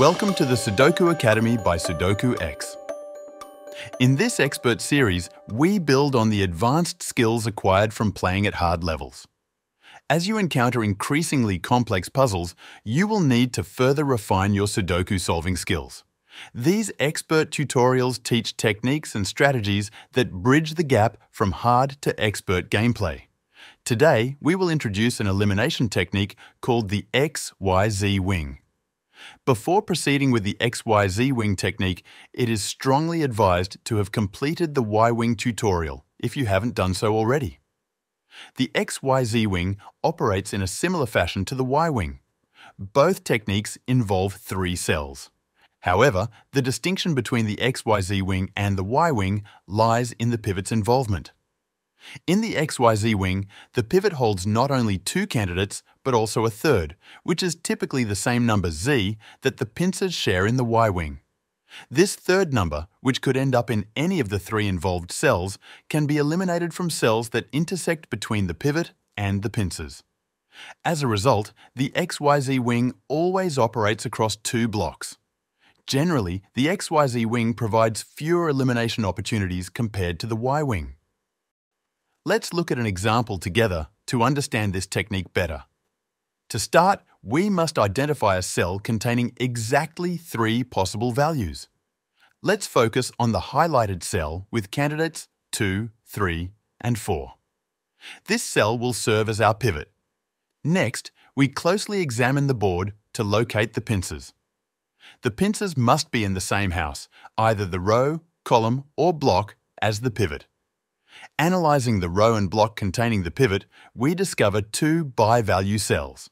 Welcome to the Sudoku Academy by Sudoku X. In this expert series, we build on the advanced skills acquired from playing at hard levels. As you encounter increasingly complex puzzles, you will need to further refine your Sudoku solving skills. These expert tutorials teach techniques and strategies that bridge the gap from hard to expert gameplay. Today, we will introduce an elimination technique called the XYZ wing. Before proceeding with the XYZ wing technique, it is strongly advised to have completed the Y-wing tutorial if you haven't done so already. The XYZ wing operates in a similar fashion to the Y-wing. Both techniques involve three cells. However, the distinction between the XYZ wing and the Y wing lies in the pivot's involvement. In the XYZ wing, the pivot holds not only two candidates, but also a third, which is typically the same number z that the pincers share in the Y wing. This third number, which could end up in any of the three involved cells, can be eliminated from cells that intersect between the pivot and the pincers. As a result, the XYZ wing always operates across two blocks. Generally, the XYZ wing provides fewer elimination opportunities compared to the Y wing. Let's look at an example together to understand this technique better. To start, we must identify a cell containing exactly three possible values. Let's focus on the highlighted cell with candidates 2, 3 and 4. This cell will serve as our pivot. Next, we closely examine the board to locate the pincers. The pincers must be in the same house, either the row, column or block as the pivot. Analysing the row and block containing the pivot, we discover two bi-value cells.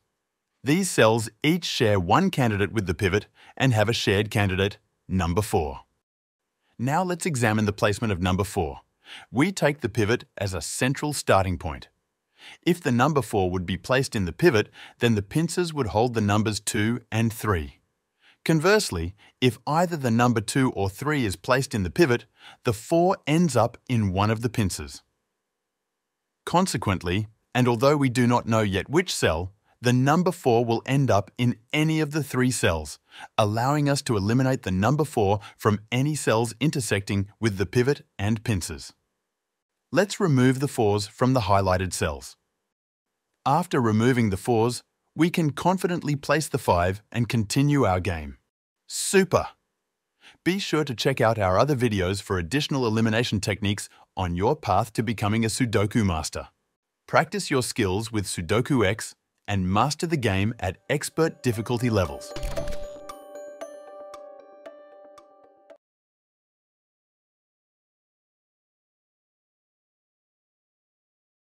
These cells each share one candidate with the pivot and have a shared candidate, number 4. Now let's examine the placement of number 4. We take the pivot as a central starting point. If the number 4 would be placed in the pivot, then the pincers would hold the numbers 2 and 3. Conversely, if either the number 2 or 3 is placed in the pivot, the 4 ends up in one of the pincers. Consequently, and although we do not know yet which cell, the number 4 will end up in any of the three cells, allowing us to eliminate the number 4 from any cells intersecting with the pivot and pincers. Let's remove the 4s from the highlighted cells. After removing the 4s, we can confidently place the 5 and continue our game. Super! Be sure to check out our other videos for additional elimination techniques on your path to becoming a Sudoku master. Practice your skills with Sudoku X and master the game at expert difficulty levels.